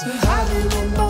So how